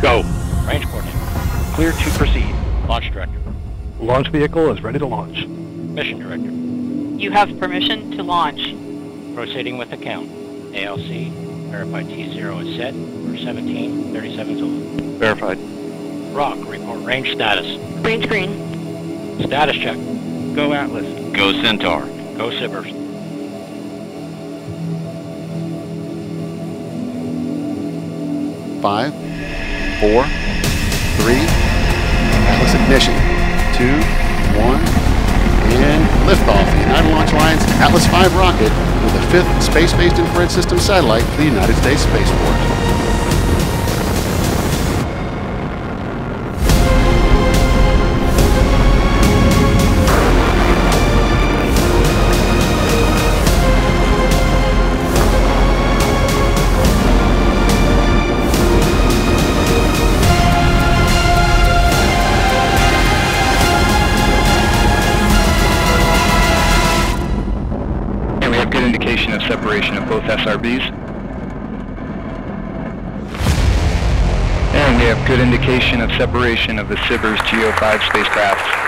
Go. Range coordinate. Clear to proceed. Launch director. Launch vehicle is ready to launch. Mission director. You have permission to launch. Proceeding with the count. ALC. Verified T0 is set for 17, Verified. Rock, report range status. Range green. Status check. Go Atlas. Go Centaur. Go SBIRS. Five four, three, Atlas ignition, two, one, and liftoff. The United Launch Alliance Atlas V rocket with the fifth space-based infrared system satellite for the United States Space And separation of both SRBs. And we have good indication of separation of the SBIRS GEO-5 spacecraft.